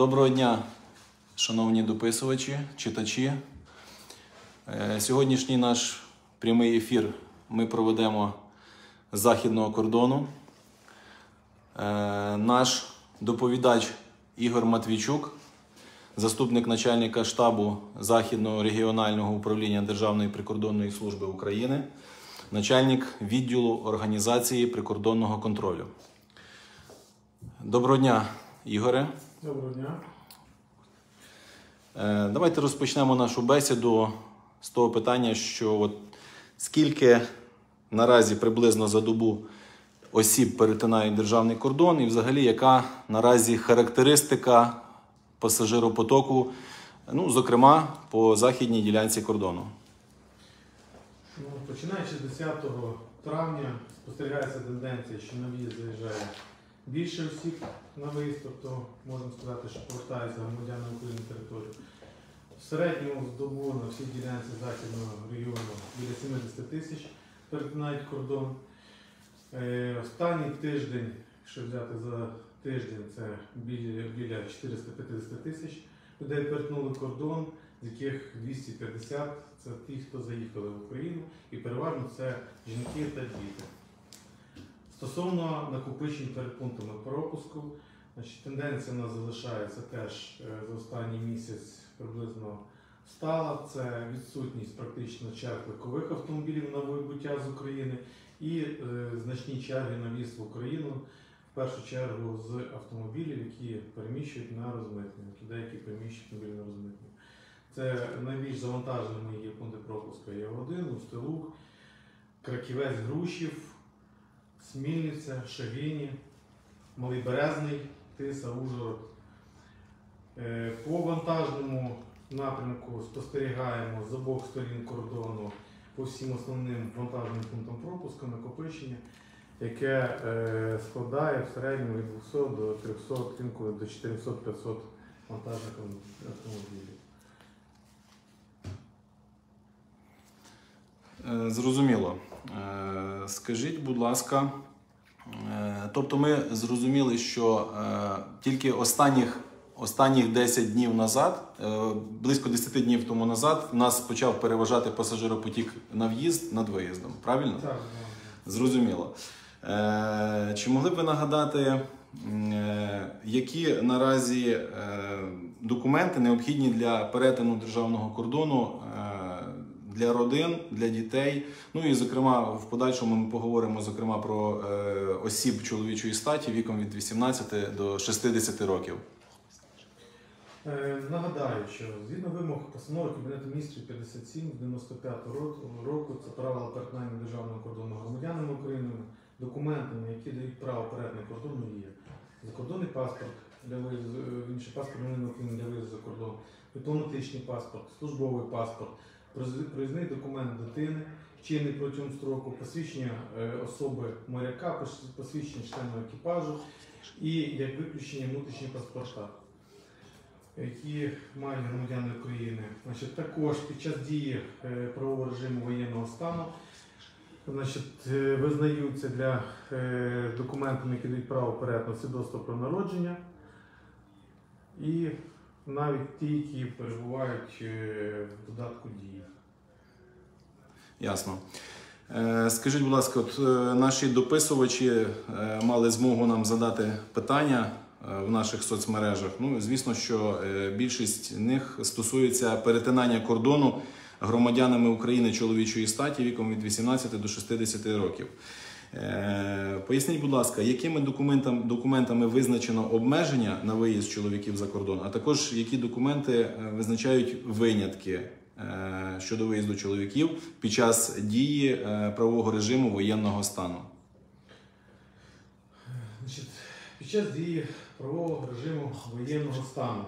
Доброго дня, шановні дописувачі, читачі. Е, Сьогоднішній наш прямий ефір ми проведемо з західного кордону. Е, Наш доповідач Ігор Матвійчук, заступник начальника штабу Західного регіонального управління Державної прикордонної служби України, начальник відділу організації прикордонного контролю. Доброго дня, Ігоре. Доброго дня. Е, Давайте розпочнемо нашу бесіду з того питання, що от скільки наразі приблизно за добу осіб перетинають державний кордон, і взагалі яка наразі характеристика пасажиропотоку, ну, зокрема, по західній ділянці кордону. Ну, починаючи з 10 травня спостерігається тенденція, що на в'їзд заїжджає більше осіб на виїзд, тобто можна сказати, що повертаються громадяни України територію. В середньому в добу на всій ділянці західного регіону біля 70 тисяч перетинають кордон. Е, Останній тиждень, якщо взяти за тиждень, це біля 450 тисяч людей перетнули кордон, з яких 250 це ті, хто заїхали в Україну, і переважно це жінки та діти. Стосовно накопичень перед пунктами пропуску, значить, тенденція у нас залишається теж е, за останній місяць приблизно стала. Це відсутність практично черг легкових автомобілів на вибуття з України і е, значні черги на в'їзд в Україну, в першу чергу з автомобілів, які переміщують на розмитнення, які деякі переміщують автомобілі на розмитнення. Це найбільш завантаженими є пункти пропуску Є1, Устилуг, Краківець Грушів, Смільниця, Шагині, Малий Березний, Тиса, Ужгород. Е, По вантажному напрямку спостерігаємо з обох сторін кордону по всім основним вантажним пунктам пропуску накопичення, яке е, складає в середньому від 200 до 300, інколи до 400-500 вантажних автомобілів. Е, Зрозуміло. Скажіть, будь ласка, тобто ми зрозуміли, що е, тільки останніх, останніх 10 днів назад, е, близько 10 днів тому назад, нас почав переважати пасажиропотік на в'їзд над виїздом. Правильно? Так, Зрозуміло. Е, Чи могли б ви нагадати, е, які наразі е, документи необхідні для перетину державного кордону е, для родин, для дітей? Ну і зокрема, в подальшому ми поговоримо зокрема про е, осіб чоловічої статі віком від 18 до 60 років. Е, Нагадаю, що згідно вимог постанови Кабінету міністрів 57 95 року, це правила перетинання державного кордону громадянами України, документами, які дають право перетину кордону, є закордонний паспорт для виїзду, е, інший паспорт України для виїзду за кордон, дипломатичний паспорт, службовий паспорт, проїзний документ дитини, чинний протягом строку, посвідчення е, особи моряка, посвідчення члену екіпажу і як виключення внутрішні паспорта які мають громадяни України. Значить, також під час дії е, правового режиму воєнного стану значить, е, визнаються для документами, які дають право перетину свідоцтво про народження, і навіть ті, які перебувають в додатку дії. Ясно. Е, Скажіть, будь ласка, от е, наші дописувачі е, мали змогу нам задати питання в наших соцмережах. Ну, звісно, що більшість них стосується перетинання кордону громадянами України чоловічої статі віком від 18 до 60 років. Поясніть, будь ласка, якими документам, документами визначено обмеження на виїзд чоловіків за кордон, а також які документи визначають винятки щодо виїзду чоловіків під час дії е, правового режиму воєнного стану? Значить, під час дії правового режиму воєнного стану.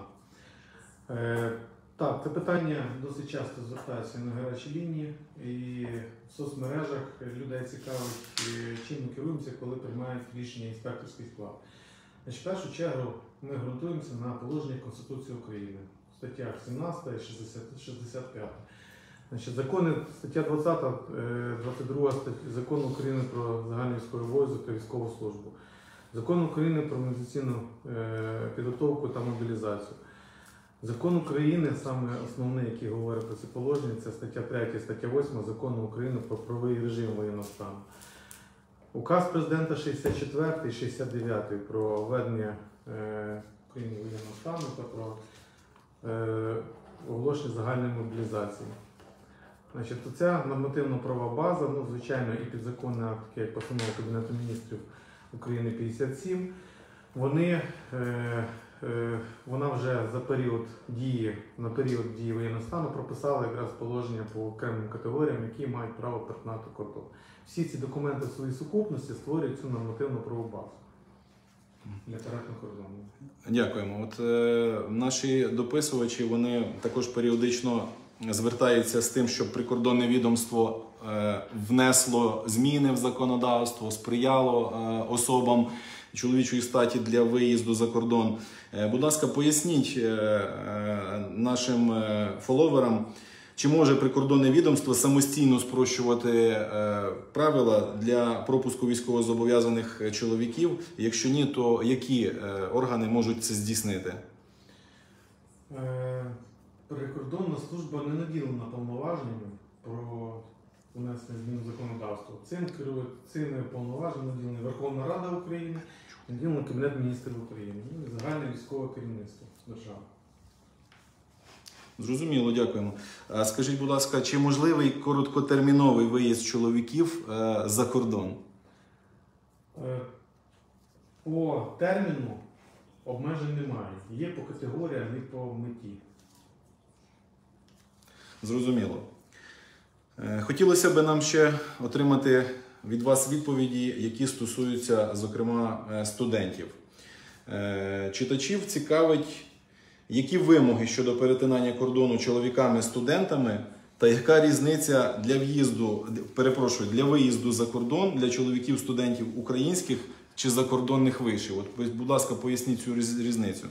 Е, так, це питання досить часто звертаються на гарячі лінії і в соцмережах людей цікавить, е, чим ми керуємося, коли приймають рішення інспекторський склад. Значить, в першу чергу ми ґрунтуємося на положенні Конституції України статтях 17 і 60 65. Значить, закони, стаття 20, е, 22 стаття Закону України про загальний військовий обов'язок та військову службу. Закон України про мобілізаційну е, підготовку та мобілізацію. Закон України, саме основний, який говорить про ці положення, це стаття 3, стаття 8 Закону України про правовий режим воєнного стану. Указ президента 64 і 69 про введення е, України воєнного стану та про оголошення загальної мобілізації. Значить, ця нормативно-права база, ну, звичайно, і підзаконний акт, як постанова Кабінету міністрів України 57, вони, е, е, вона вже за період дії, на період дії воєнного стану прописала якраз положення по окремим категоріям, які мають право перетинати кордон. Всі ці документи в своїй сукупності створюють цю нормативну правову базу для перетину кордону. Дякуємо. От е, наші дописувачі вони також періодично звертаються з тим, щоб прикордонне відомство е, внесло зміни в законодавство, сприяло е, особам чоловічої статі для виїзду за кордон. Е, будь ласка, поясніть е, е, нашим е, фоловерам. Чи може прикордонне відомство самостійно спрощувати е, правила для пропуску військовозобов'язаних чоловіків? Якщо ні, то які е, органи можуть це здійснити? Е, Прикордонна служба не наділена повноваженнями про внесення змін в законодавство. Цим керує цими повноваженнями наділена Верховна Рада України, наділена Кабінет міністрів України і загальне військове керівництво держави. Зрозуміло, дякуємо. Скажіть, будь ласка, чи можливий короткотерміновий виїзд чоловіків е, за кордон? Е, По терміну обмежень немає. Є по категоріям і по меті. Зрозуміло. Е, Хотілося б нам ще отримати від вас відповіді, які стосуються, зокрема, е, студентів. Е, Читачів цікавить, які вимоги щодо перетинання кордону чоловіками-студентами, та яка різниця для в'їзду, перепрошую, для виїзду за кордон для чоловіків-студентів українських чи закордонних вишів? От, будь ласка, поясніть цю різницю.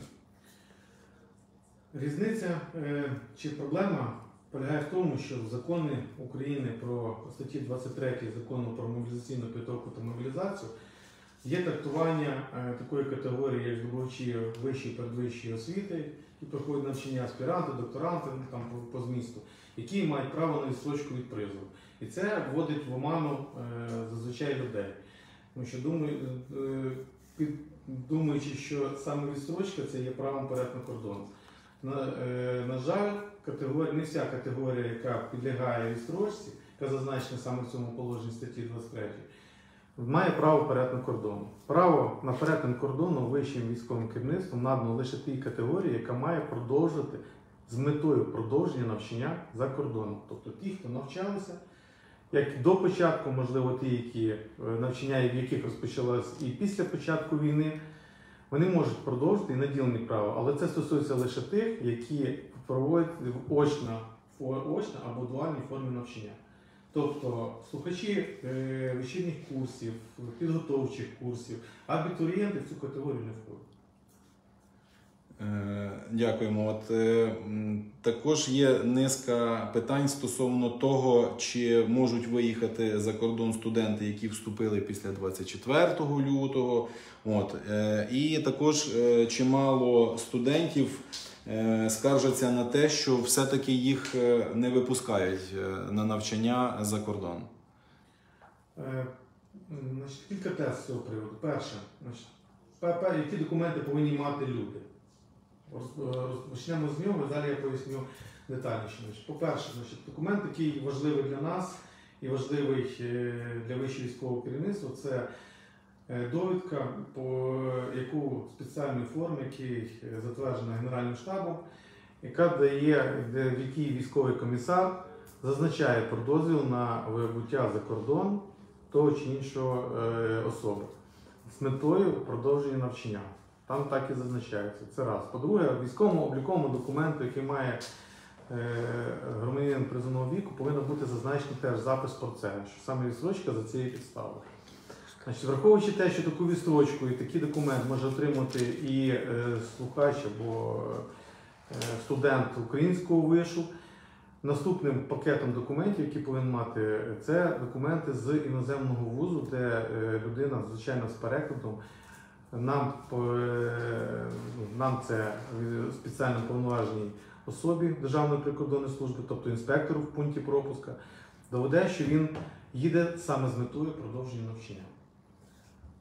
Різниця е, чи проблема полягає в тому, що закони України про статті 23 закону про мобілізаційну підготовку та мобілізацію є трактування е, такої категорії, як здобувачі вищої передвищої освіти, які проходять навчання аспіранти, докторанти ну, там по, по змісту, які мають право на відстрочку від призову. І це вводить в оману е, зазвичай людей. Тому що думаю, е, під, думаючи, що саме відстрочка це є правом перетину кордону. На, е, на жаль, категорія, не вся категорія, яка підлягає відстрочці, яка зазначена саме в цьому положенні статті 23, має право перетину кордону. Право на перетин кордону вищим військовим керівництвом надано лише тій категорії, яка має продовжити з метою продовження навчання за кордоном. Тобто ті, хто навчалися, як до початку, можливо, ті, які е, навчання, в яких розпочалось і після початку війни, вони можуть продовжити і наділені право, але це стосується лише тих, які проводять в очно, очно або дуальній формі навчання. Тобто слухачі е, вечірніх курсів, підготовчих курсів, абітурієнти в цю категорію не входять. Е, Дякуємо. От е, також є низка питань стосовно того, чи можуть виїхати за кордон студенти, які вступили після 24 лютого. От і також чимало студентів скаржаться на те, що все-таки їх е, не випускають е, на навчання за кордон. Е, Значить, кілька тез з цього приводу. Перше, значить, які документи повинні мати люди. Роз- е, Почнемо з нього, і далі я поясню детальніше. По-перше, документ, який важливий для нас і важливий е, для вищого військового керівництва, це е, довідка, по яку в спеціальній формі, який е, затверджена Генеральним штабом, яка дає, в якій військовий комісар зазначає про дозвіл на вибуття за кордон того чи іншого е, особи з метою продовження навчання. Там так і зазначається. Це раз. По-друге, військовому обліковому документу, який має е, громадянин призовного віку, повинен бути зазначений теж запис про це, що саме відстрочка за цією підставою. Значить, враховуючи те, що таку відстрочку і такий документ може отримати і е, слухач або е, студент українського вишу, Наступним пакетом документів, які повинен мати, це документи з іноземного вузу, де е, людина, звичайно, з перекладом Нам, е, ну, нам це спеціально повноваженій особі Державної прикордонної служби, тобто інспектору в пункті пропуска, доведе, що він їде саме з метою продовження навчання.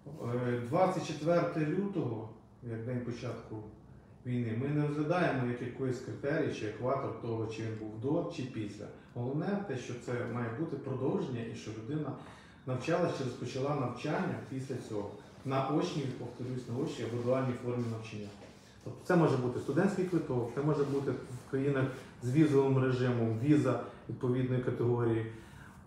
Е, 24 лютого, як день початку війни, ми не розглядаємо як якийсь критерій чи екватор того, чи він був до чи після. Головне те, що це має бути продовження і що людина навчалася чи розпочала навчання після цього на очній, повторюсь, на очній або дуальній формі навчання. Тобто це може бути студентський квиток, це може бути в країнах з візовим режимом, віза відповідної категорії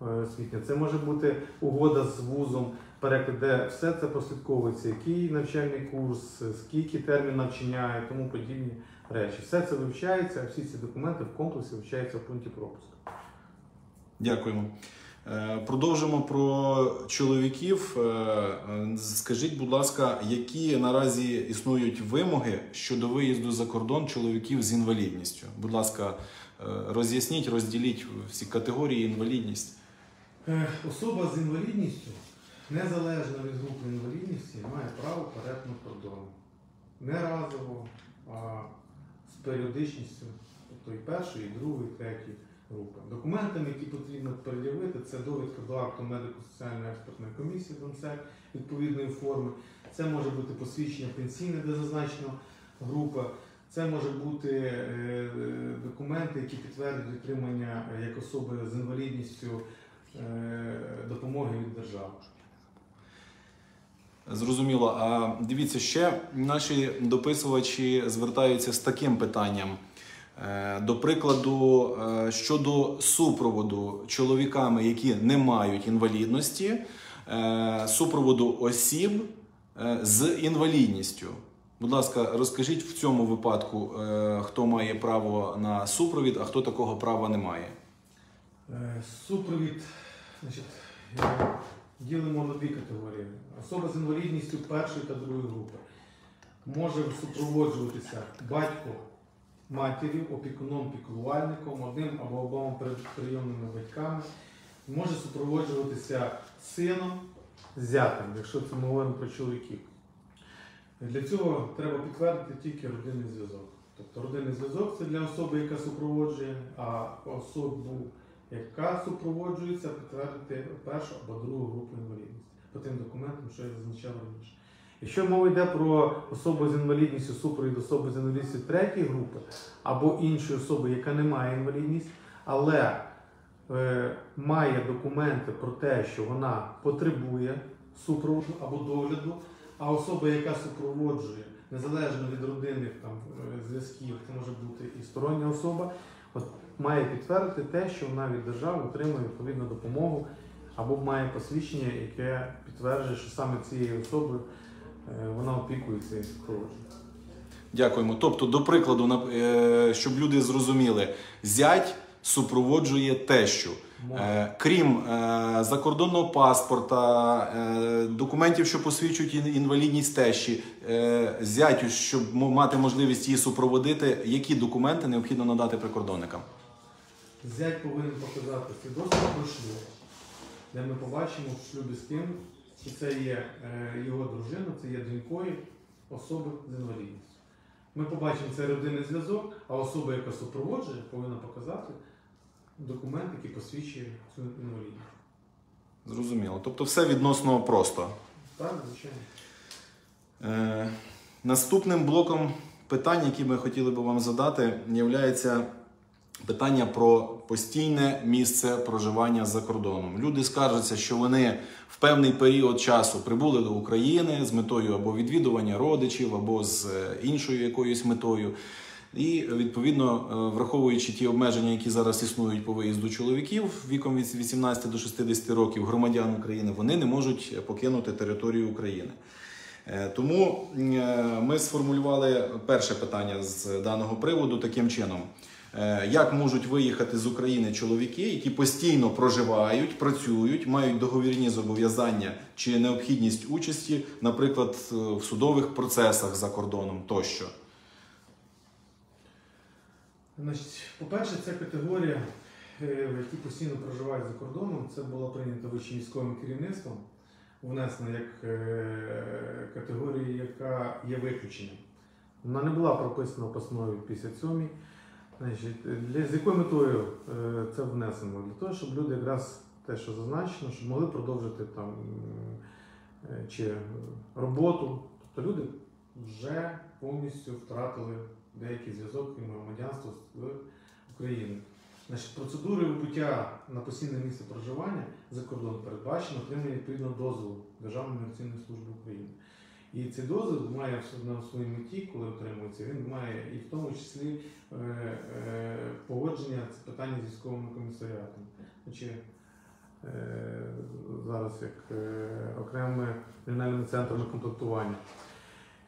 е, освітня. Це може бути угода з вузом, переклад, де все це прослідковується, який навчальний курс, скільки термін навчання і тому подібні речі. Все це вивчається, всі ці документи в комплексі вивчаються в пункті пропуску. Дякуємо. Е, Продовжимо про чоловіків. Е, Скажіть, будь ласка, які наразі існують вимоги щодо виїзду за кордон чоловіків з інвалідністю? Будь ласка, е, роз'ясніть, розділіть всі категорії інвалідність. Особа з інвалідністю, незалежно від групи інвалідності, має право перетину кордону. Не разово, а з періодичністю, тобто і першої, і другої, і третьої групи. Документами, які потрібно пред'явити, це довідка до акту медико-соціальної експертної комісії ДОМСЕК відповідної форми. Це може бути посвідчення пенсійне, де зазначена група. Це може бути е, документи, які підтверджують отримання е, як особи з інвалідністю е, допомоги від держави. Зрозуміло. А дивіться, ще наші дописувачі звертаються з таким питанням. Е, До прикладу, е, щодо супроводу чоловіками, які не мають інвалідності, е, супроводу осіб з інвалідністю. Будь ласка, розкажіть в цьому випадку, хто має право на супровід, а хто такого права не має. Супровід, значить, ділимо на дві категорії. Особа з інвалідністю першої та другої групи може супроводжуватися батько матір'ю, опікуном, піклувальником, одним або обома при- прийомними батьками. Може супроводжуватися сином, зятем, якщо це ми говоримо про чоловіків. Для цього треба підтвердити тільки родинний зв'язок. Тобто родинний зв'язок це для особи, яка супроводжує, а особу, яка супроводжується, підтвердити першу або другу групу інвалідності по тим документам, що я зазначав раніше. Якщо мова йде про особу з інвалідністю, супровід особи з інвалідністю третьої групи або іншої особи, яка не має інвалідність, але е, має документи про те, що вона потребує супроводу або догляду, а особа, яка супроводжує, незалежно від родинних там, е, зв'язків, це може бути і стороння особа, от, має підтвердити те, що вона від держави отримує відповідну допомогу або має посвідчення, яке підтверджує, що саме цією особою е, вона опікується і супроводжує. Дякуємо. Тобто, до прикладу, е, щоб люди зрозуміли, зять супроводжує тещу. Е, Крім закордонного паспорта, документів, що посвідчують інвалідність тещі, зятю, щоб мати можливість її супроводити, які документи необхідно надати прикордонникам? Зять повинен показати свідоцтво про шлюб, де ми побачимо в шлюбі з ким, що це є е, його дружина, це є донькою особи з інвалідністю. Ми побачимо цей родинний зв'язок, а особа, яка супроводжує, повинна показати документ, який посвідчує цю інвалідність. Зрозуміло. Тобто, все відносно просто. Так, звичайно. Е, Наступним блоком питань, які ми хотіли би вам задати, є питання про постійне місце проживання за кордоном. Люди скаржаться, що вони в певний період часу прибули до України з метою або відвідування родичів, або з е, іншою якоюсь метою. І відповідно, е, враховуючи ті обмеження, які зараз існують по виїзду чоловіків віком від 18 до 60 років громадян України, вони не можуть покинути територію України. Е, Тому е, ми сформулювали перше питання з даного приводу таким чином: Е, як можуть виїхати з України чоловіки, які постійно проживають, працюють, мають договірні зобов'язання чи необхідність участі, наприклад, в судових процесах за кордоном тощо. По-перше, ця категорія, які постійно проживають за кордоном, це була прийнята вищим військовим керівництвом, внесена як е, категорія, яка є виключенням. Вона не була прописана в постанові 57. Значить, для, з якою метою е, це внесено? Для того, щоб люди якраз те, що зазначено, щоб могли продовжити там е, чи роботу. Тобто люди вже повністю втратили деякий зв'язок і громадянство з України. Значить, процедури вибуття на постійне місце проживання за кордон передбачено отримання відповідно дозволу Державної міграційної служби України. І цей дозвіл має на своїй меті, коли отримується, він має і в тому числі е, е, погодження з питання з військовим комісаріатом. Значить, е, зараз як е, окремим регіональним центром комплектування.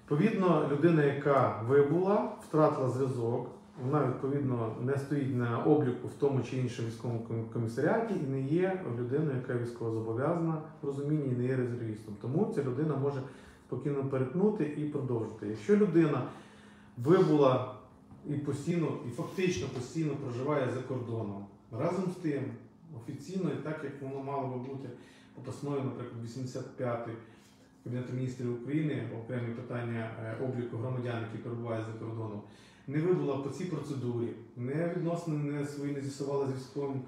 Відповідно, людина, яка вибула, втратила зв'язок, вона відповідно не стоїть на обліку в тому чи іншому військовому комісаріаті і не є людиною, яка військово зобов'язана в розумінні і не є резервістом. Тому ця людина може спокійно перетнути і продовжити. Якщо людина вибула і постійно, і фактично постійно проживає за кордоном, разом з тим, офіційно, і так як воно мало би бути по постанові, наприклад, 85 Кабінету міністрів України окремі питання е, обліку громадян, які перебувають за кордоном, не вибула по цій процедурі, не відносно не свої не з'ясували з військовим,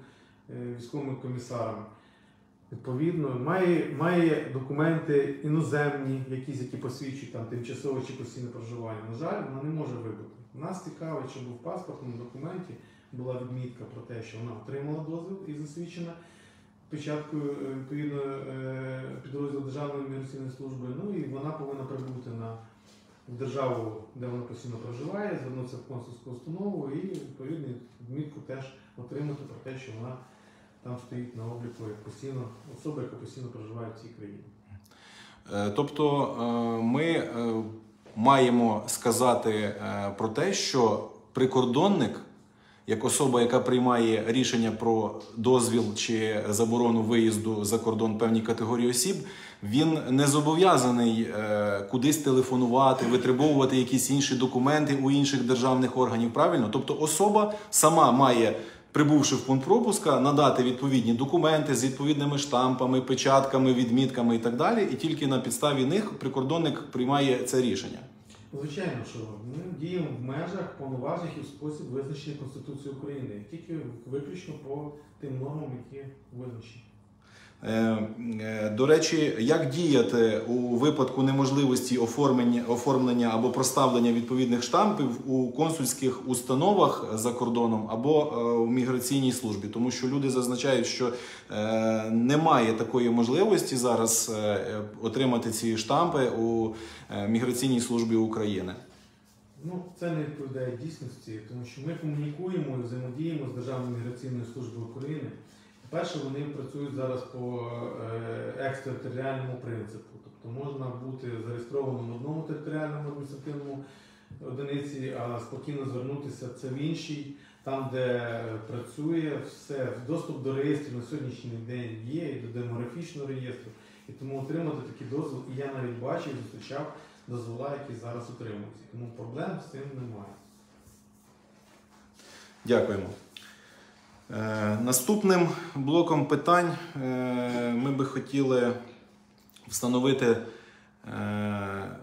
е, військовими комісарами. Відповідно, має, має документи іноземні, якісь, які посвідчують там тимчасове чи постійне проживання. На жаль, вона не може вибути. Нас цікавить, щоб в паспортному документі була відмітка про те, що вона отримала дозвіл і засвідчена печаткою е, відповідно е, підрозділу Державної міграційної служби. Ну і вона повинна прибути на в державу, де вона постійно проживає, звернутися в консульську установу і відповідну відмітку теж отримати про те, що вона там стоїть на обліку як постійно особа, яка постійно проживає в цій країні. Е, Тобто е, ми е, маємо сказати про те, що прикордонник, як особа, яка приймає рішення про дозвіл чи заборону виїзду за кордон певній категорії осіб, він не зобов'язаний е, кудись телефонувати, витребовувати якісь інші документи у інших державних органів. Правильно? Тобто особа сама має. Прибувши в пункт пропуска, надати відповідні документи з відповідними штампами, печатками, відмітками і так далі, і тільки на підставі них прикордонник приймає це рішення. Звичайно, що ми діємо в межах повноважень і в спосіб визначений Конституцією України, тільки виключно по тим нормам, які визначені. Е, е, До речі, як діяти у випадку неможливості оформлення, оформлення або проставлення відповідних штампів у консульських установах за кордоном або е, в міграційній службі, тому що люди зазначають, що е, немає такої можливості зараз е, е, отримати ці штампи у е, міграційній службі України. Ну, це не відповідає дійсності, тому що ми комунікуємо і взаємодіємо з Державною міграційною службою України. По-перше, вони працюють зараз по е, екстериторіальному принципу. Тобто можна бути зареєстрованим в одному територіальному адміністративному одиниці, а спокійно звернутися це в іншій, там, де працює все, доступ до реєстрів на сьогоднішній день є, і до демографічного реєстру. І тому отримати такий дозвіл, і я навіть бачив, зустрічав дозвола, які зараз отримуються. Тому проблем з цим немає. Дякуємо. Е, Наступним блоком питань е, ми би хотіли встановити е,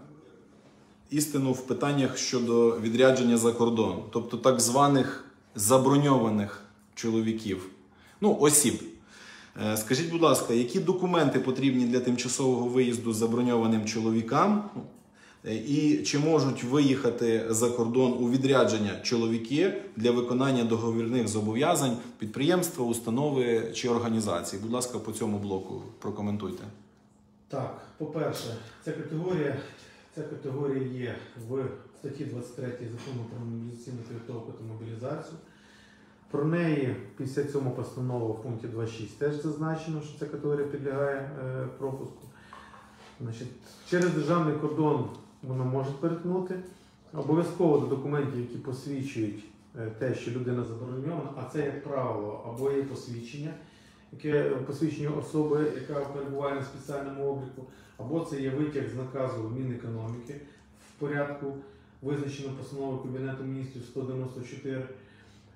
істину в питаннях щодо відрядження за кордон, тобто так званих заброньованих чоловіків, ну, осіб. Скажіть, будь ласка, які документи потрібні для тимчасового виїзду заброньованим чоловікам? Е, І чи можуть виїхати за кордон у відрядження чоловіки для виконання договірних зобов'язань підприємства, установи чи організації? Будь ласка, по цьому блоку прокоментуйте. Так, по-перше, ця категорія, ця категорія є в статті 23 закону про мобілізаційну підготовку та мобілізацію. Про неї 57 постанова в пункті 2.6 теж зазначено, що ця категорія підлягає е, пропуску. Значить, через державний кордон вона може перетнути. Обов'язково до документів, які посвідчують е, те, що людина заборонена, а це, як правило, або є посвідчення, яке посвідчення особи, яка перебуває на спеціальному обліку, або це є витяг з наказу Мінекономіки в порядку, визначено постановою Кабінету міністрів 194.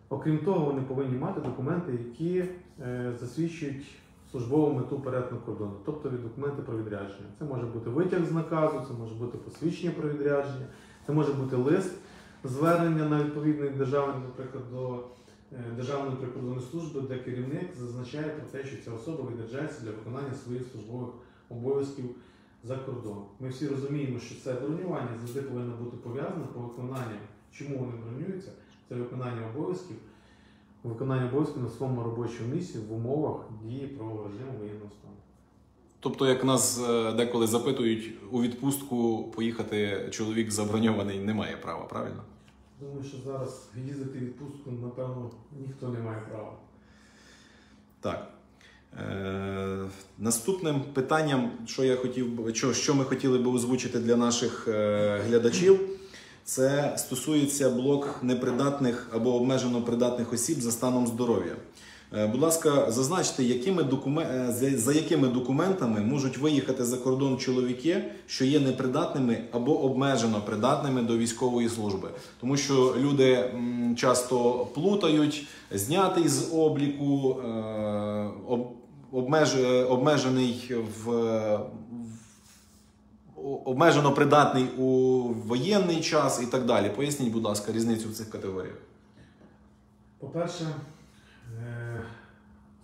Окрім того, вони повинні мати документи, які е, засвідчують службову мету перетину кордону, тобто від документи про відрядження. Це може бути витяг з наказу, це може бути посвідчення про відрядження, це може бути лист звернення на відповідний державний, наприклад, до е, Державної прикордонної служби, де керівник зазначає про те, що ця особа відряджається для виконання своїх службових обов'язків за кордон. Ми всі розуміємо, що це бронювання завжди повинно бути пов'язане по виконанню. Чому вони бронюються? Це виконання обов'язків, виконання обов'язків на своєму робочому місці в умовах дії правового режиму воєнного стану. Тобто, як нас е, деколи запитують, у відпустку поїхати чоловік заброньований не має права, правильно? Думаю, що зараз їздити в відпустку, напевно, ніхто не має права. Так. Е, наступним питанням, що я хотів що, що ми хотіли би озвучити для наших е, глядачів, це стосується блок непридатних або обмежено придатних осіб за станом здоров'я. Е, будь ласка, зазначте, якими докумен... е, за, якими документами можуть виїхати за кордон чоловіки, що є непридатними або обмежено придатними до військової служби. Тому що люди часто плутають, знятий з обліку, е, об, обмеж, обмежений в обмежено придатний у воєнний час і так далі. Поясніть, будь ласка, різницю в цих категоріях. По-перше, е,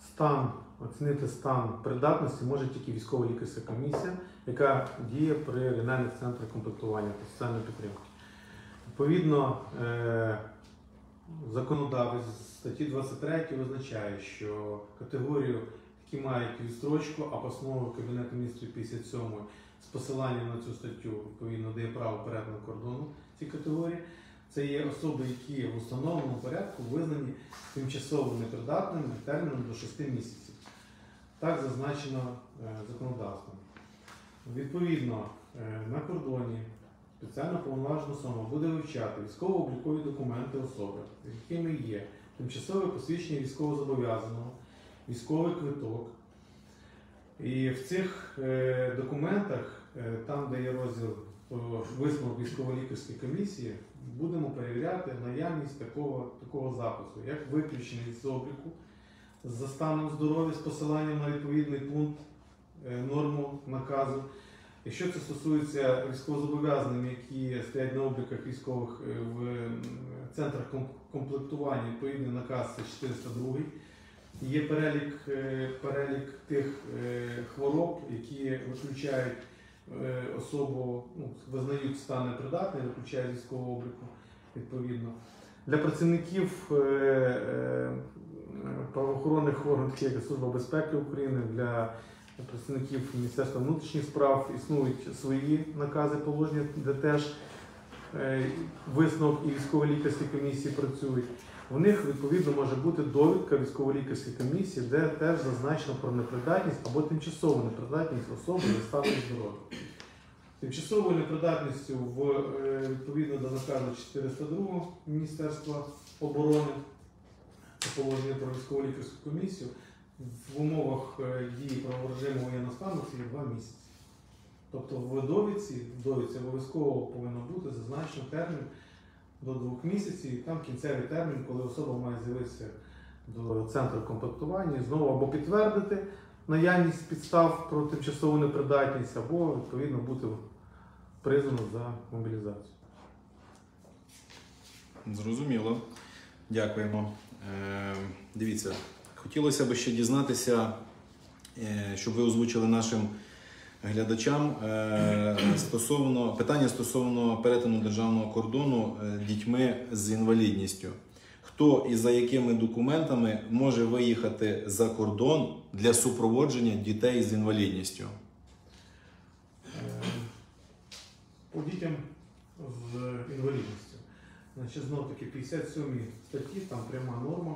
стан, оцінити стан придатності може тільки військова лікарська комісія, яка діє при регіональних центрах комплектування та соціальної підтримки. Відповідно, е, законодавець статті 23 визначає, що категорію, які мають відстрочку, а постанову Кабінету міністрів 57 з посиланням на цю статтю відповідно дає право перетину кордону ці категорії. Це є особи, які в установленому порядку визнані тимчасово непридатними терміном до 6 місяців. Так зазначено е, законодавством. Відповідно, е, на кордоні спеціально повноважена особа буде вивчати військово-облікові документи особи, якими є тимчасове посвідчення військовозобов'язаного, військовий квиток. І в цих е, документах, там, де є розділ висновок військово-лікарської комісії, будемо перевіряти наявність такого, такого запису, як виключений з обліку за станом здоров'я з посиланням на відповідний пункт е, норму наказу. Якщо це стосується військовозобов'язаним, які стоять на обліках військових е, в центрах комплектування, відповідний наказ це 402. Є перелік, е, перелік тих е, хвороб, які виключають е, особу, ну, визнають стан непридатний, виключають військового обліку відповідно. Для працівників е, е, правоохоронних органів, як Служба безпеки України, для працівників Міністерства внутрішніх справ існують свої накази положення, де теж е, висновок і військово-лікарські комісії працюють. В них відповідно може бути довідка військово-лікарської комісії, де теж зазначено про непридатність або тимчасову непридатність особи за станом здоров'я. Тимчасовою непридатністю в е, відповідно до наказу 402 Міністерства оборони положення про військово-лікарську комісію в умовах е, дії правового воєнного стану це є два місяці. Тобто в довідці, в довідці обов'язково повинно бути зазначено термін до двох місяців, і там кінцевий термін, коли особа має з'явитися до центру комплектування, і знову або підтвердити наявність підстав про тимчасову непридатність, або відповідно бути призвано за мобілізацію. Зрозуміло. Дякуємо. Е, дивіться, хотілося б ще дізнатися, е, щоб ви озвучили нашим глядачам е, стосовно питання стосовно перетину державного кордону е, дітьми з інвалідністю. Хто і за якими документами може виїхати за кордон для супроводження дітей з інвалідністю? Е, По дітям з інвалідністю. Значить, знов таки 57 статті, там пряма норма.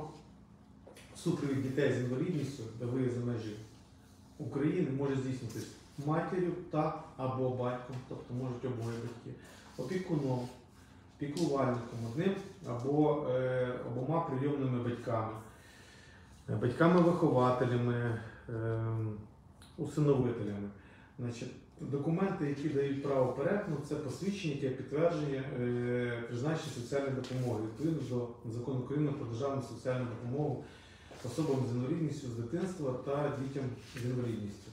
Супровід дітей з інвалідністю до виїзду межі України може здійснитись матір'ю та або батьком, тобто можуть обоє батьки, опікуном, піклувальником, одним або е, обома прийомними батьками, е, батьками-вихователями, е, усиновителями. Значить, документи, які дають право перетину, це посвідчення, яке підтверджує е, призначення соціальної допомоги відповідно до закону України про державну соціальну допомогу особам з інвалідністю з дитинства та дітям з інвалідністю.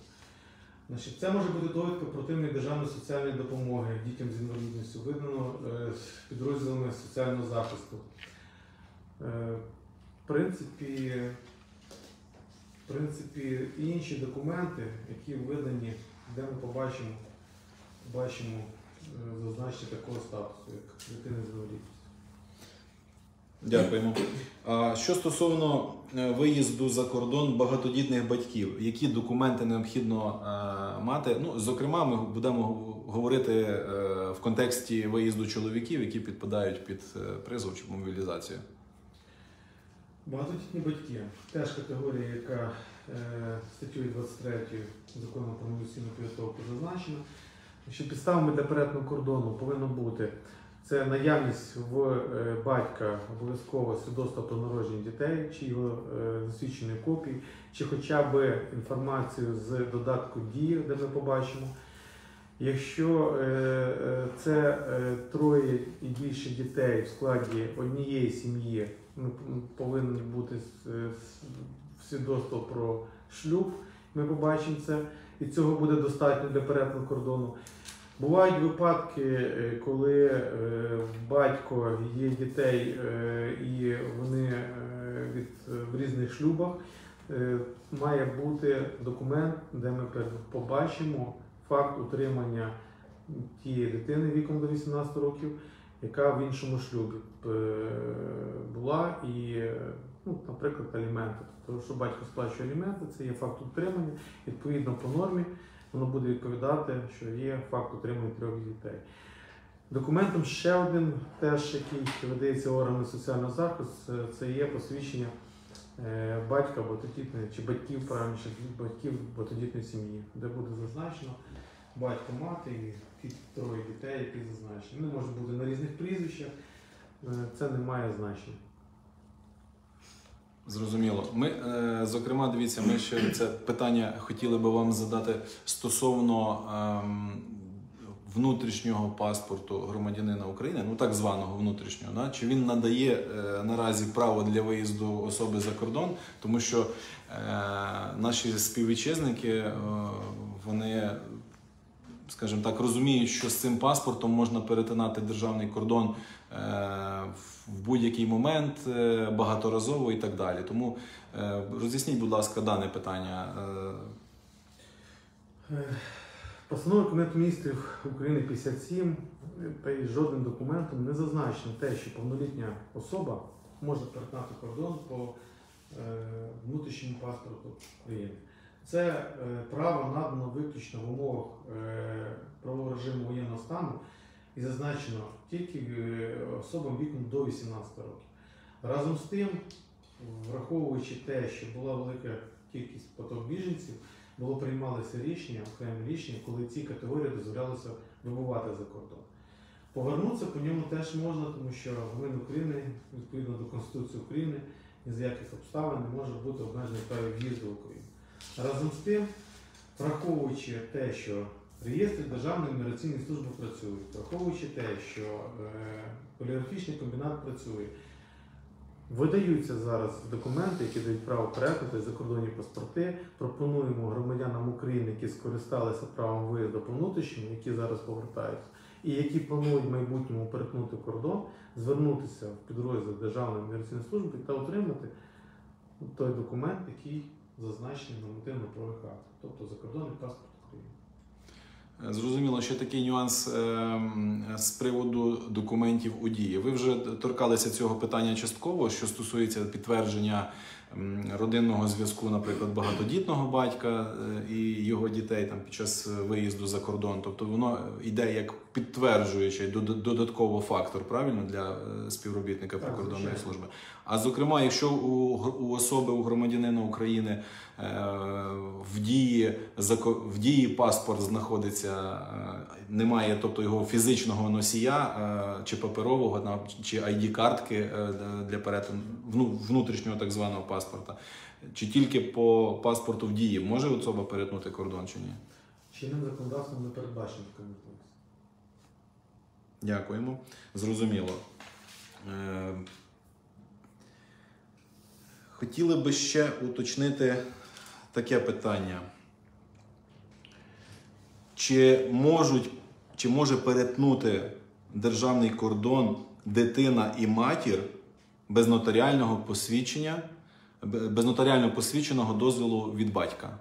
Значить, це може бути довідка противної державної соціальної допомоги дітям з інвалідністю, видано е, підрозділами соціального захисту. Е, В принципі, в принципі, інші документи, які видані, де ми побачимо, бачимо е, зазначення такого статусу, як дитини з інвалідністю. Дякуємо. А що стосовно виїзду за кордон багатодітних батьків, які документи необхідно е, мати? Ну, зокрема, ми будемо говорити е, в контексті виїзду чоловіків, які підпадають під е, призов чи мобілізацію. Багатодітні батьки теж категорія, яка е, статтю 23 закону про мобілізаційну підготовку зазначена. Що підставами для перетину кордону повинно бути це наявність в е, батька обов'язково свідоцтва про народження дітей, чи його е, засвідченої копії, чи хоча б інформацію з додатку дії, де ми побачимо. Якщо е, це троє і більше дітей в складі однієї сім'ї, ну, м, повинні бути свідоцтво про шлюб, ми побачимо це, і цього буде достатньо для перетину кордону. Бувають випадки, е, коли е, в батько є дітей е, і вони е, від, в різних шлюбах, е, має бути документ, де ми побачимо факт утримання тієї дитини віком до 18 років, яка в іншому шлюбі е, була, і, е, ну, наприклад, аліменти. Тобто, що батько сплачує аліменти, це є факт утримання, відповідно по нормі воно буде відповідати, що є факт утримання трьох дітей. Документом ще один, теж який видається органами соціального захисту, це- є посвідчення е, батька багатодітної чи батьків, правильніше, батьків багатодітної сім'ї, де буде зазначено батько, мати і троє дітей, які зазначені. Вони можуть бути на різних прізвищах, е, це не має значення. Зрозуміло. Ми, е, зокрема, дивіться, ми ще це питання хотіли би вам задати стосовно ем, внутрішнього паспорту громадянина України, ну так званого внутрішнього, да? чи він надає е, наразі право для виїзду особи за кордон, тому що е, наші співвітчизники, вони. Скажімо так, розуміють, що з цим паспортом можна перетинати державний кордон в будь-який момент, е, багаторазово і так далі. Тому е, роз'ясніть, будь ласка, дане питання. Е, Е, Кабінету міністрів України 57 е, та й жодним документом не зазначено те, що повнолітня особа може перетнати кордон по е, внутрішньому паспорту України. Це е, право надано виключно в умовах е, правового режиму воєнного стану і зазначено тільки е, особам віком до 18 років. Разом з тим, враховуючи те, що була велика кількість поток біженців, було приймалися рішення, окремі рішення, коли ці категорії дозволялося вибувати за кордон. Повернутися по ньому теж можна, тому що громадянин України, відповідно до Конституції України, ні з яких обставин не може бути обмежений праві в'їзду в Україну. Разом з тим, враховуючи те, що реєстри Державної міграційної служби працюють, враховуючи те, що е, поліграфічний комбінат працює, Видаються зараз документи, які дають право перетнути закордонні паспорти. Пропонуємо громадянам України, які скористалися правом виїзду по внутрішньому, які зараз повертаються, і які планують в майбутньому перетнути кордон, звернутися в підрозділ Державної міграційної служби та отримати той документ, який зазначений нормативно-правових актах, тобто закордонний паспорт. Зрозуміло, ще такий нюанс ем, з приводу документів у дії. Ви вже торкалися цього питання частково, що стосується підтвердження ем, родинного зв'язку, наприклад, багатодітного батька е, і його дітей там під час виїзду за кордон. Тобто воно йде як підтверджуючий дод- додатково фактор, правильно для е, співробітника прикордонної служби. А зокрема, якщо у, у особи у громадянина України е, в дії в дії паспорт знаходиться, е, немає, тобто його фізичного носія е, чи паперового на- чи ID картки е, для перетину вну- внутрішнього так званого паспорта, чи тільки по паспорту в дії може особа перетнути кордон чи ні? Чинним законодавством не передбачено. Дякуємо. Зрозуміло. Е, Хотіли би ще уточнити таке питання. Чи можуть, чи може перетнути державний кордон дитина і матір без нотаріального посвідчення, без нотаріально посвідченого дозволу від батька?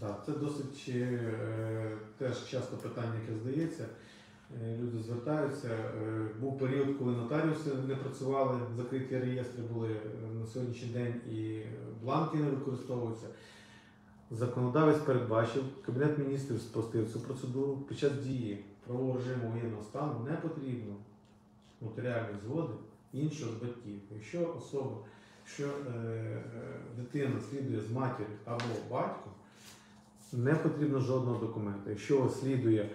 Так, це досить е, теж часто питання, яке здається. Е, Люди звертаються. Е, Був період, коли нотаріуси не працювали, закриті реєстри були е, на сьогоднішній день і бланки не використовуються. Законодавець передбачив, Кабінет міністрів спростив цю процедуру. Під час дії правового режиму воєнного стану не потрібно нотаріальної згоди іншого з батьків. Якщо особа, е, е, дитина слідує з матір'ю або батьком, не потрібно жодного документа. Якщо слідує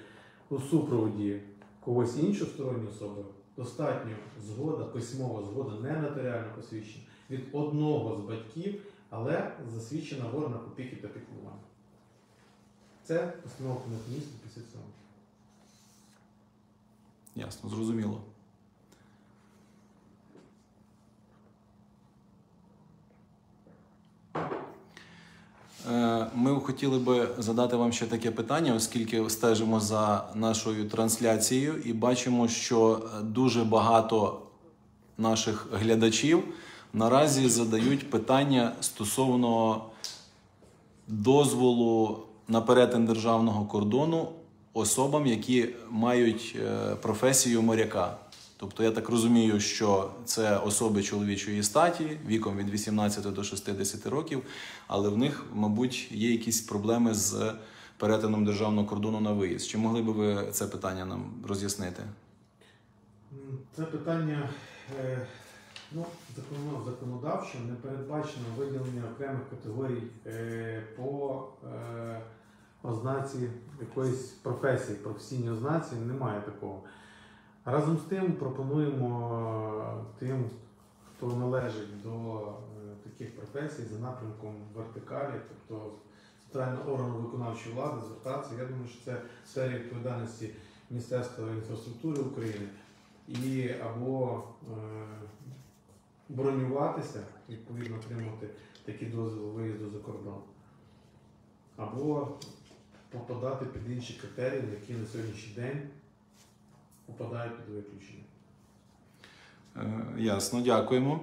у супроводі когось іншої сторонньої особи, достатньо згода, письмова згода, не нотаріально посвідчена, від одного з батьків, але засвідчена в органах опіки та піклування. Це постанова після 57. Ясно, зрозуміло. Ми хотіли би задати вам ще таке питання, оскільки стежимо за нашою трансляцією і бачимо, що дуже багато наших глядачів наразі задають питання стосовно дозволу на перетин державного кордону особам, які мають е, професію моряка. Тобто я так розумію, що це особи чоловічої статі віком від 18 до 60 років, але в них, мабуть, є якісь проблеми з перетином державного кордону на виїзд. Чи могли би ви це питання нам роз'яснити? Це питання е, ну, законодавчо не передбачено виділення окремих категорій е, по е, ознаці якоїсь професії, професійній ознаці немає такого. Разом з тим пропонуємо тим, хто належить до е, таких професій за напрямком вертикалі, тобто центрального органу виконавчої влади, звертатися. Я думаю, що це в сфері відповідальності Міністерства інфраструктури України і або е, бронюватися, відповідно отримати такі дозвіл виїзду за кордон, або попадати під інші критерії, які на сьогоднішній день попадають під виключення. Е, Ясно, дякуємо.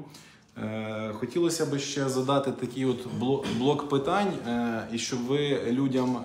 Е, Хотілося б ще задати такий от блок питань, е, і щоб ви людям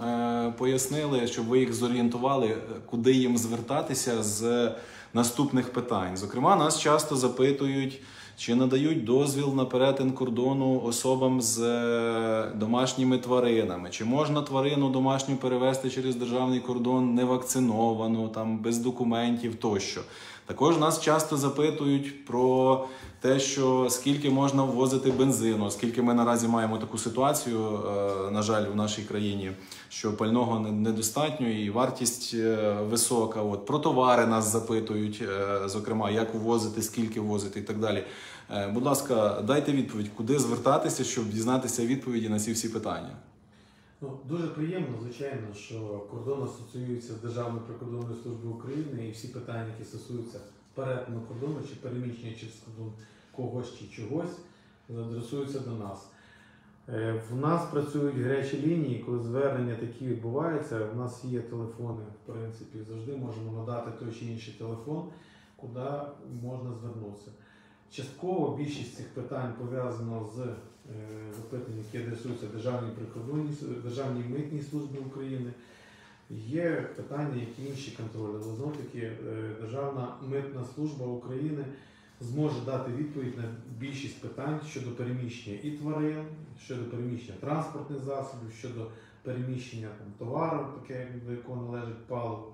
пояснили, щоб ви їх зорієнтували, куди їм звертатися з наступних питань. Зокрема, нас часто запитують, чи надають дозвіл на перетин кордону особам з е, домашніми тваринами, чи можна тварину домашню перевезти через державний кордон невакциновану, там без документів тощо. Також нас часто запитують про те, що скільки можна ввозити бензину, оскільки ми наразі маємо таку ситуацію, е, на жаль, в нашій країні, що пального не- недостатньо і вартість е, висока. От про товари нас запитують, е, зокрема, як ввозити, скільки ввозити і так далі. Будь ласка, дайте відповідь, куди звертатися, щоб дізнатися відповіді на ці всі питання. Ну, дуже приємно, звичайно, що кордон асоціюється з Державною прикордонною службою України і всі питання, які стосуються перетину кордону чи переміщення через кордон когось чи чогось, адресуються до нас. Е, В нас працюють гарячі лінії, коли звернення такі відбуваються. В нас є телефони, в принципі, завжди можемо надати той чи інший телефон, куди можна звернутися. Частково більшість цих питань пов'язано з е, запитанням, які адресуються Державній прикордонній Державній митній службі України. Є питання, які інші контролі. Але знову таки е, Державна митна служба України зможе дати відповідь на більшість питань щодо переміщення і тварин, щодо переміщення транспортних засобів, щодо переміщення там, товару, таке, до якого належить паливо.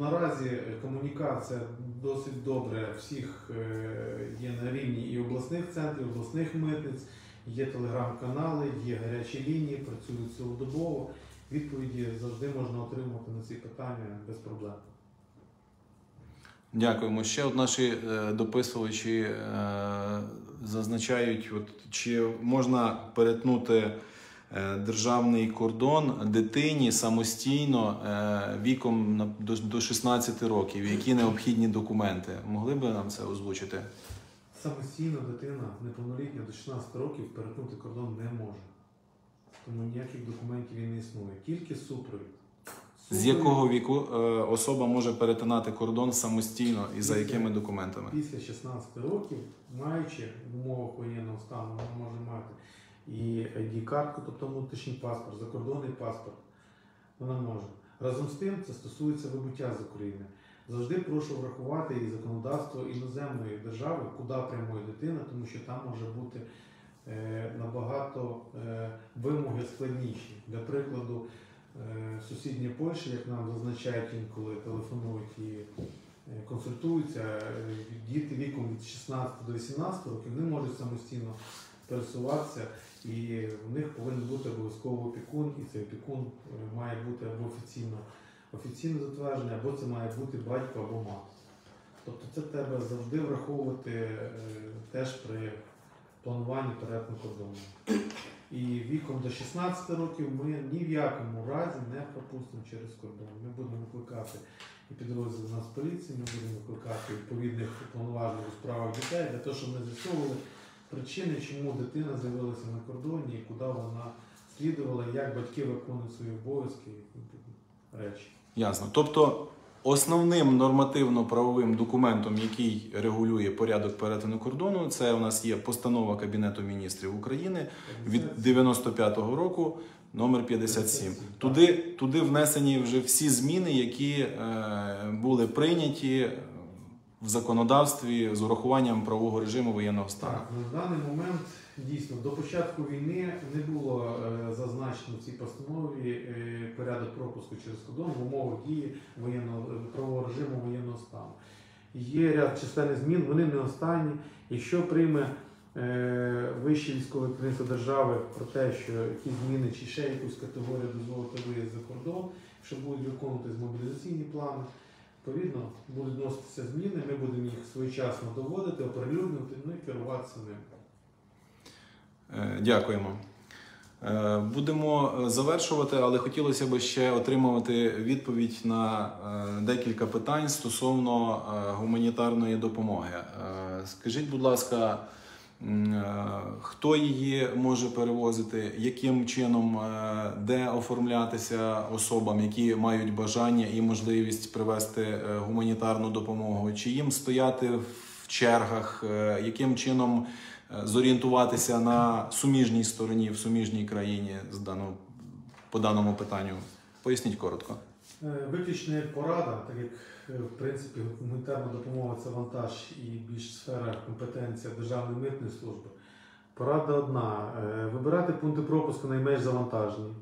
Наразі комунікація досить добре всіх е, є на рівні і обласних центрів, обласних митниць, є телеграм-канали, є гарячі лінії, працюють цілодобово. Відповіді завжди можна отримати на ці питання без проблем. Дякуємо. Ще от наші е, дописувачі е, зазначають, от, чи можна перетнути державний кордон дитині самостійно е, віком до, до 16 років. Які необхідні документи? Могли би нам це озвучити? самостійно дитина неповнолітня до 16 років перетнути кордон не може. Тому ніяких документів і не існує. Тільки супровід. З якого віку е, особа може перетинати кордон самостійно і за Після- якими документами? Після 16 років, маючи в умовах воєнного стану, вона може мати і ID-картку, тобто внутрішній паспорт, закордонний паспорт. Вона може. Разом з тим, це стосується вибуття з України. Завжди прошу врахувати і законодавство іноземної держави, куди прямує дитина, тому що там може бути е, набагато е, вимоги складніші. Для прикладу, е, сусідня Польща, як нам зазначають інколи, телефонують і консультуються, діти віком від 16 до 18 років не можуть самостійно пересуватися, і в них повинен бути обов'язково опікун, і цей опікун е, має бути або офіційно, офіційно затверджений, або це має бути батько або мати. Тобто це треба завжди враховувати е, теж при плануванні перетину кордону. І віком до 16 років ми ні в якому разі не пропустимо через кордон. Ми будемо викликати і підрозділ нас поліції, ми будемо викликати відповідних повноважних у справах дітей для того, щоб ми з'ясовували причини, чому дитина з'явилася на кордоні куди вона слідувала, як батьки виконують свої обов'язки і речі. Ясно. Тобто основним нормативно-правовим документом, який регулює порядок перетину кордону, це у нас є постанова Кабінету міністрів України від 95-го року. Номер 57. Туди, туди внесені вже всі зміни, які е, були прийняті в законодавстві з урахуванням правового режиму воєнного стану. Так, на даний момент дійсно до початку війни не було е, зазначено в цій постанові е, порядок пропуску через кордон в умовах дії воєнного е, правового режиму воєнного стану. Є ряд численних змін, вони не останні. Якщо прийме е, вище військове керівництво держави про те, що якісь зміни чи ще якусь категорію дозволити виїзд за кордон, що будуть виконувати мобілізаційні плани. Відповідно, будуть вноситися зміни, ми будемо їх своєчасно доводити, оприлюднювати, ну і керуватися ними. Е, Дякуємо. Е, Будемо е, завершувати, але хотілося б ще отримувати відповідь на декілька питань стосовно гуманітарної допомоги. Скажіть, будь ласка, хто її може перевозити, яким чином, е, де оформлятися особам, які мають бажання і можливість привезти е, гуманітарну допомогу, чи їм стояти в чергах, е, яким чином е, зорієнтуватися на суміжній стороні, в суміжній країні з даного, по даному питанню? Поясніть коротко. Е, Виключно порада, так як е, в принципі гуманітарна допомога це вантаж і більш сфера компетенція Державної митної служби. Порада одна: е, вибирати пункти пропуску найменш завантажені.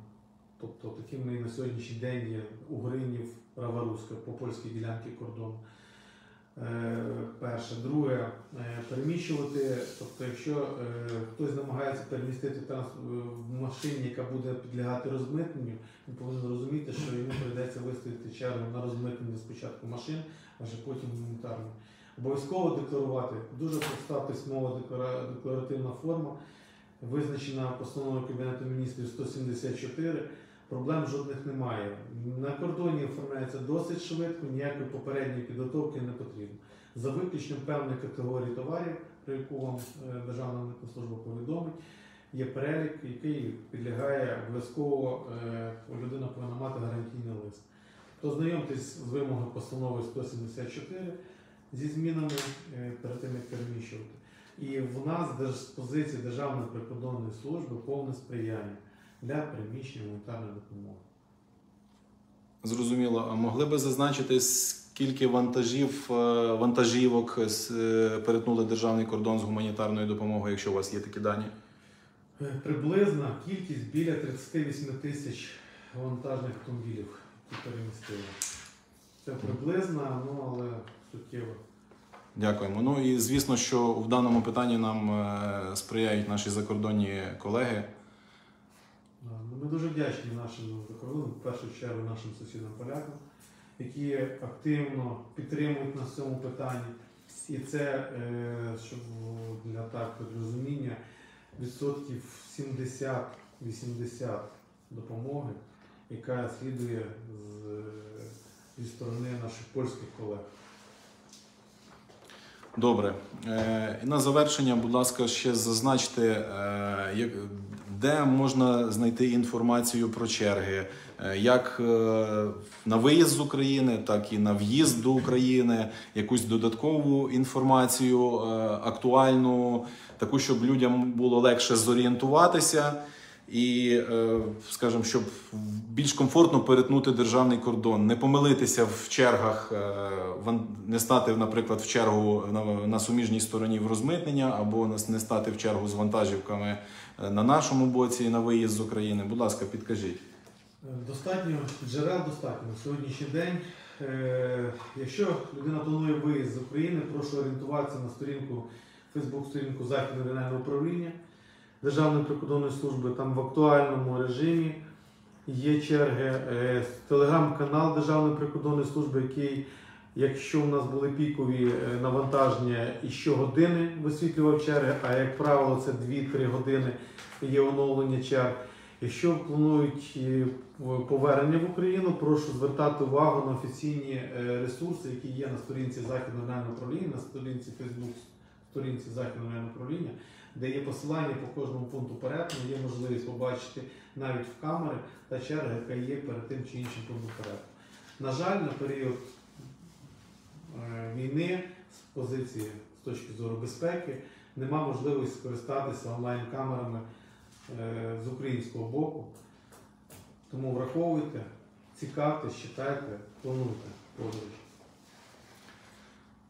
Тобто такими на сьогоднішній день є Угринів, Раваруська по польській ділянці кордону. Е, Перше. Друге, е, переміщувати, тобто, якщо е, хтось намагається перемістити в машині, яка буде підлягати розмитненню, він повинен розуміти, що йому прийдеться вистояти чергу на розмитнення спочатку машин, а вже потім гуманітарну. Обов'язково декларувати. Дуже проста письмова деклара- декларативна форма, визначена постановою Кабінету міністрів 174. Проблем жодних немає. На кордоні оформляється досить швидко, ніякої попередньої підготовки не потрібно. За виключенням певної категорії товарів, про яку вам е, Державна служба повідомить, є перелік, який підлягає обов'язково, е, людина повинна мати гарантійний лист. То знайомтесь з вимогою постанови 174 зі змінами е, перед тим, як переміщувати. І в нас з позиції Державної прикордонної служби повне сприяння для переміщення гуманітарної допомоги. Зрозуміло. А могли би зазначити, скільки вантажів, е, вантажівок е, перетнули державний кордон з гуманітарною допомогою, якщо у вас є такі дані? Е, Приблизна кількість біля 38 тисяч вантажних автомобілів, які перемістили. Це приблизно, ну але суттєво. Дякуємо. Ну і звісно, що в даному питанні нам е, сприяють наші закордонні колеги. Ми дуже вдячні нашим закордонним, в першу чергу нашим сусідам полякам, які активно підтримують нас в цьому питанні. І це, е, щоб для так розуміння, відсотків 70-80 допомоги, яка слідує з, зі сторони наших польських колег. Добре. Е, на завершення, будь ласка, ще зазначте, е, де можна знайти інформацію про черги, е, як е, на виїзд з України, так і на в'їзд до України, якусь додаткову інформацію е, актуальну, таку, щоб людям було легше зорієнтуватися. І, скажімо, щоб більш комфортно перетнути державний кордон, не помилитися в чергах, не стати, наприклад, в чергу на, суміжній стороні в розмитнення, або не- стати в чергу з вантажівками на нашому боці на виїзд з України. Будь ласка, підкажіть. Е, Достатньо джерел достатньо сьогоднішній день. Е, Якщо людина планує виїзд з України, прошу орієнтуватися на сторінку Фейсбук-сторінку Західного регіонального управління Державної прикордонної служби. Там в актуальному режимі є черги. Е, Телеграм-канал Державної прикордонної служби, який, якщо у нас були пікові е, навантаження, і щогодини висвітлював черги, а як правило, це 2-3 години є оновлення черг. Якщо планують е, повернення в Україну, прошу звертати увагу на офіційні е, ресурси, які є на сторінці Західного регіонального управління, на сторінці Facebook, сторінці Західного регіонального управління, де є посилання по кожному пункту перетину, є можливість побачити навіть в камери та черга, яка є перед тим чи іншим пунктом перетину. На жаль, на період війни з позиції з точки зору безпеки нема можливості скористатися онлайн-камерами е, з українського боку. Тому враховуйте, цікавтесь, читайте, плануйте подорож.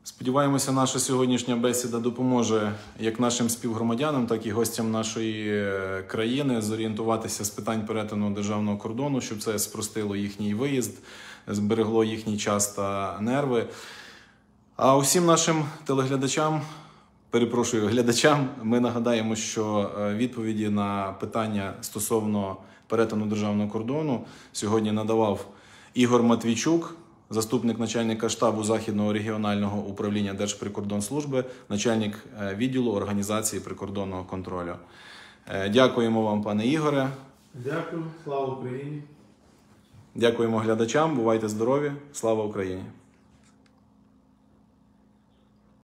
Сподіваємося, наша сьогоднішня бесіда допоможе як нашим співгромадянам, так і гостям нашої е, країни зорієнтуватися з питань перетину державного кордону, щоб це спростило їхній виїзд, зберегло їхній час та нерви. А усім нашим телеглядачам, перепрошую, глядачам, ми нагадаємо, що е, відповіді на питання стосовно перетину державного кордону сьогодні надавав Ігор Матвійчук, заступник начальника штабу Західного регіонального управління Держприкордонслужби, начальник е, відділу організації прикордонного контролю. Е, Дякуємо вам, пане Ігоре. Дякую, слава Україні! Дякуємо глядачам. Бувайте здорові! Слава Україні!